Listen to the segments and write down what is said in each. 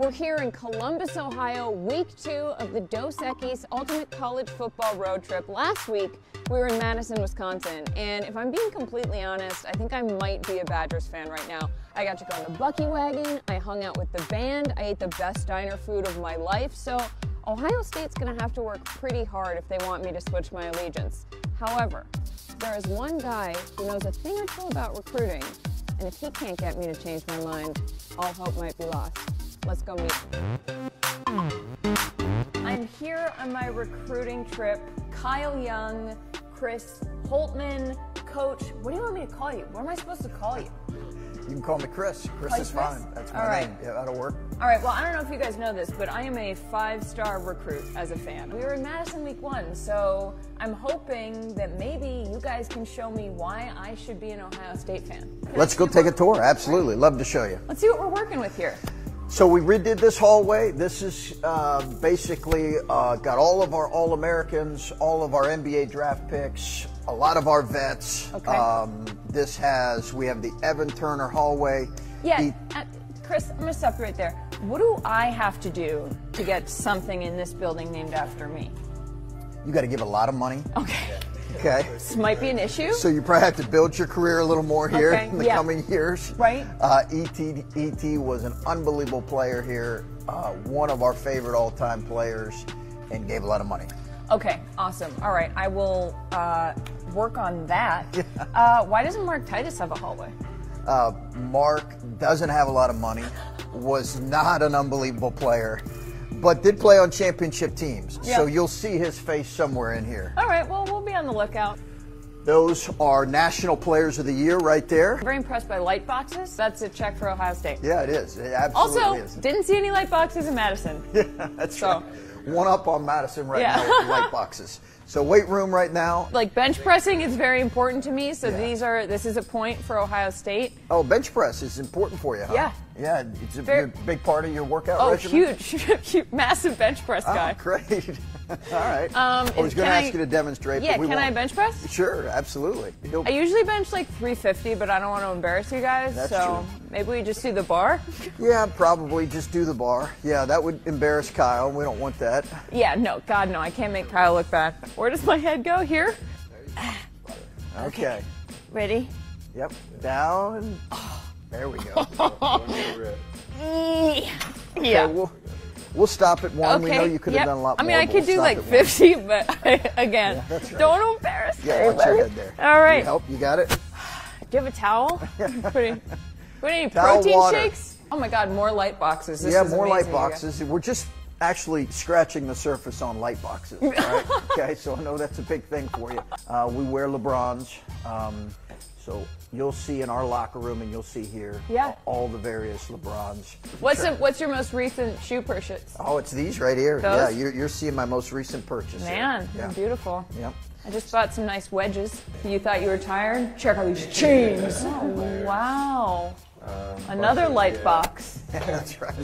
We're here in Columbus, Ohio, week two of the Dos Equis Ultimate College Football Road Trip. Last week, we were in Madison, Wisconsin, and if I'm being completely honest, I think I might be a Badgers fan right now. I got to go on the Bucky Wagon, I hung out with the band, I ate the best diner food of my life, so Ohio State's gonna have to work pretty hard if they want me to switch my allegiance. However, there is one guy who knows a thing or two about recruiting, and if he can't get me to change my mind, all hope might be lost. Let's go meet. I'm here on my recruiting trip. Kyle Young, Chris Holtmann, Coach. What do you want me to call you? What am I supposed to call you? You can call me Chris. Chris Call is Chris? fine. That's my All right. name. Yeah, that'll work. All right, well, I don't know if you guys know this, but I am a five star recruit as a fan. We were in Madison week one, so I'm hoping that maybe you guys can show me why I should be an Ohio State fan. Can Let's go take a tour. Absolutely. Love to show you. Let's see what we're working with here. So we redid this hallway. This is uh, basically uh, got all of our All Americans, all of our NBA draft picks, a lot of our vets. Okay. Um, this has we have the Evan Turner hallway. Yeah, The- uh, Chris, I'm gonna stop you right there. What do I have to do to get something in this building named after me? you got to give a lot of money. Okay, Okay. this might be an issue. So you probably have to build your career a little more here Okay, in the yeah. coming years. Right. Uh, ET, ET was an unbelievable player here, uh, one of our favorite all-time players, and gave a lot of money. Okay, awesome. All right, I will uh, work on that. Uh, why doesn't Mark Titus have a hallway? Uh, Mark doesn't have a lot of money, was not an unbelievable player, but did play on championship teams. So you'll see his face somewhere in here. All right, well, we'll be on the lookout. Those are National Players of the Year right there. Very impressed by light boxes. That's a check for Ohio State. Yeah, it is. It absolutely Also, is. didn't see any light boxes in Madison. Yeah, That's so- right. One up on Madison right Yeah. now with light boxes. So weight room right now. Like bench pressing is very important to me, so Yeah. these are this is a point for Ohio State. Oh, bench press is important for you, huh? Yeah. Yeah, it's a Very- big- part of your workout Oh, regimen. huge, huge, massive bench press guy. Oh, guy. great. All right. Um, I was going to ask I- you to demonstrate. Yeah, can I won't. bench press? Sure, absolutely. You'll- I usually bench like 350, but I don't want to embarrass you guys. That's so true. maybe we just do the bar. yeah, probably just do the bar. Yeah, that would embarrass Kyle. We don't want that. Yeah, no, God, no, I can't make Kyle look bad. Where does my head go? Here? Okay. Ready? Yep. Down. There we go. Yeah. Okay, we'll, we'll stop at one. Okay. We know you could have yep. done a lot more. I mean, more. I could we'll do like at one. 50, but again, that's right. don't embarrass Yeah, watch your head there. All right. Help? You got it? Do you have a towel? put, any, any Towel, protein water. shakes? Oh my God, more light boxes. This yeah, is more amazing, light you guys. boxes. We're just actually scratching the surface on light boxes. all right? okay, so I know that's a big thing for you. Uh, we wear LeBrons. Um, so you'll see in our locker room and you'll see here Yeah. all the various LeBrons. What's Sure. the, what's your most recent shoe purchase? Oh, it's these right here. Those? Yeah, you're, you're seeing my most recent purchase. Man, Yeah. beautiful. Yep. I just bought some nice wedges. You thought you were tired? Check out these chains. Oh, wow. Um, Another light box. That's right.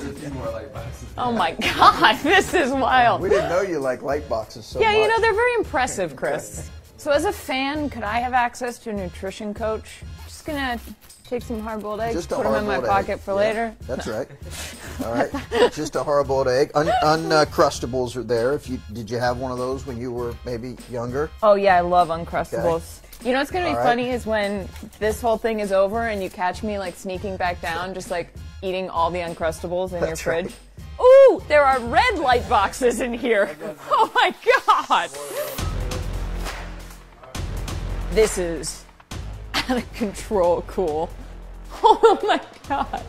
Oh my God, this is wild. We didn't know you like light boxes so much. Yeah, much. you know, they're very impressive, Chris. So, as a fan, could I have access to a nutrition coach? Just gonna take some hard boiled eggs, Just put them in my pocket egg. for Yeah, later. That's right. All right. Just a hard-boiled egg. Un- Uncrustables are there. If you did you have one of those when you were maybe younger? Oh, yeah, I love Uncrustables. You know what's gonna be right. funny is when this whole thing is over and you catch me like sneaking back down, just like eating all the Uncrustables in your fridge. right. Ooh, there are red light boxes in here. Oh my god. This is out of control cool. Oh my god.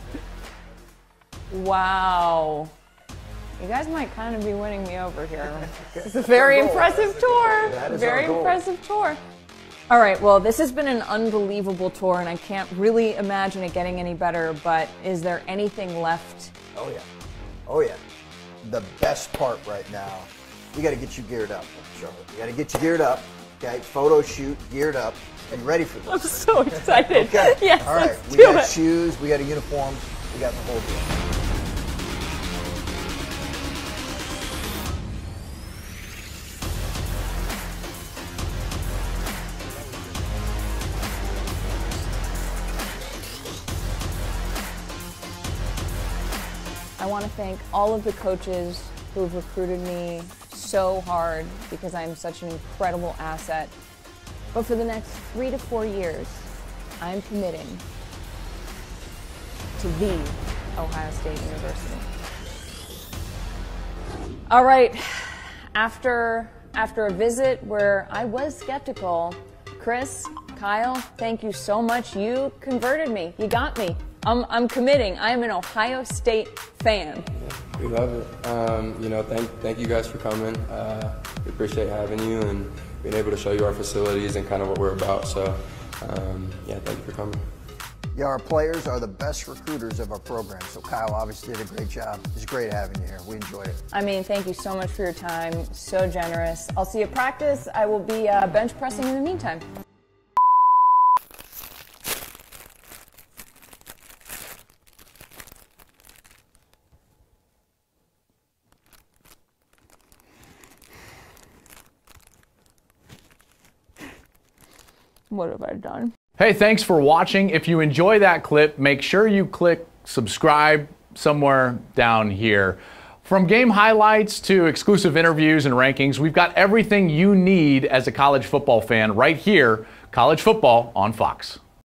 Wow. You guys might kind of be winning me over here. It's a very impressive tour. Very impressive tour. All right, well, this has been an unbelievable tour, and I can't really imagine it getting any better, but is there anything left? Oh yeah. Oh yeah. The best part right now, we got to get you geared up, Charlotte. We got to get you geared up. Okay, photo shoot, geared up, and ready for this. I'm so excited. Okay. Yes, All right. we got it. shoes. We got a uniform. We got the whole deal. Want to thank all of the coaches who have recruited me so hard because I'm such an incredible asset. But for the next three to four years, I'm committing to the Ohio State University. All right, after after a visit where I was skeptical, Chris, Kyle, thank you so much. You converted me. You got me. I'm, I'm committing. I am an Ohio State fan. We love it. Um, you know, thank thank you guys for coming. Uh, we appreciate having you and being able to show you our facilities and kind of what we're about. So, um, yeah, thank you for coming. Yeah, our players are the best recruiters of our program. So Kyle obviously did a great job. It's great having you here. We enjoyed it. I mean, thank you so much for your time. So generous. I'll see you at practice. I will be uh, bench pressing in the meantime. What have I done? Hey, thanks for watching. If you enjoy that clip, make sure you click subscribe somewhere down here. From game highlights to exclusive interviews and rankings, we've got everything you need as a college football fan right here, College Football on Fox.